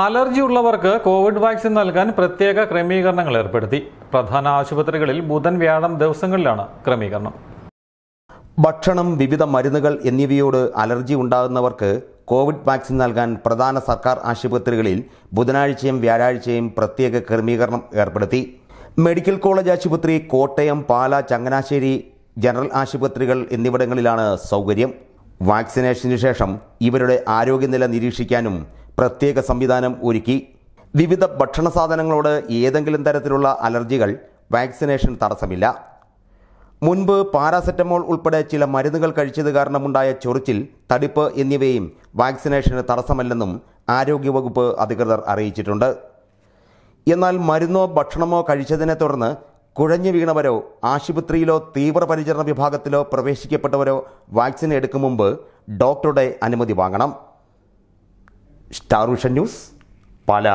Allergy ഉള്ളവർക്ക് Covid vaccine നൽകാൻ പ്രത്യേക ക്രമീകരണങ്ങൾ ഏർപ്പെടുത്തി. പ്രധാന ആശുപത്രികളിൽ ബുധൻ വ്യാഴം ദിവസങ്ങളിലാണ് ക്രമീകരണം. ഭക്ഷണം വിവിധ മരുന്നുകൾ എന്നിവയോട് അലർജി ഉണ്ടാകുന്നവർക്ക് കോവിഡ് വാക്സിൻ നൽകാൻ പ്രധാന സർക്കാർ ആശുപത്രികളിൽ ബുധനാഴ്ചയും വ്യാഴാഴ്ചയും പ്രത്യേക ക്രമീകരണം ഏർപ്പെടുത്തി. മെഡിക്കൽ കോളേജ് ആശുപത്രി കോട്ടയം പാല ചങ്ങനാശ്ശേരി ജനറൽ ആശുപത്രികൾ എന്നിവിടങ്ങളിലാണ് സൗകര്യം. വാക്സിനേഷന് ശേഷം ഇവരുടെ ആരോഗ്യനില നിരീക്ഷിക്കാനും പ്രത്യേക സംവിധാനം ഒരുക്കി. വിവിധ ഭക്ഷണ സാധനങ്ങളോട് ഏതെങ്കിലും തരത്തിലുള്ള അലർജികൾ വാക്സിനേഷൻ തടസ്സമില്ല. മുൻപ് പാരാസെറ്റമോൾ ഉൾപ്പെടെ ചില മരുന്നുകൾ കഴിച്ചത് കാരണമുണ്ടായ ചൊറിച്ചിൽ തടിപ്പ് എന്നിവയും വാക്സിനേഷന് തടസ്സമല്ലെന്നും ആരോഗ്യവകുപ്പ് അധികൃതർ അറിയിച്ചിട്ടുണ്ട്. എന്നാൽ മരുന്നോ ഭക്ഷണമോ കഴിച്ചതിനെ തുടർന്ന് കുഴഞ്ഞു വീണവരോ ആശുപത്രിയിലോ തീവ്രപരിചരണ വിഭാഗത്തിലോ പ്രവേശിക്കപ്പെട്ടവരോ വാക്സിൻ എടുക്കും മുമ്പ് ഡോക്ടറുടെ അനുമതി വാങ്ങണം. Star vision news Pala.